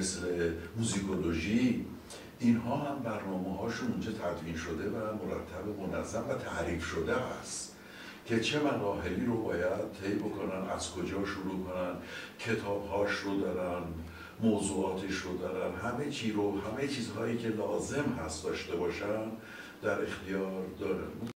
مثل موزیکولوژی اینها هم برنامه هاشون اونجا تدوین شده و مرتب منظم و تعریف شده است که چه مراحلی رو باید طی بکنن از کجا شروع کنن کتابهاش رو دارن موضوعاتش رو دارن همه چی رو همه چیزهایی که لازم هست داشته باشن در اختیار دارن.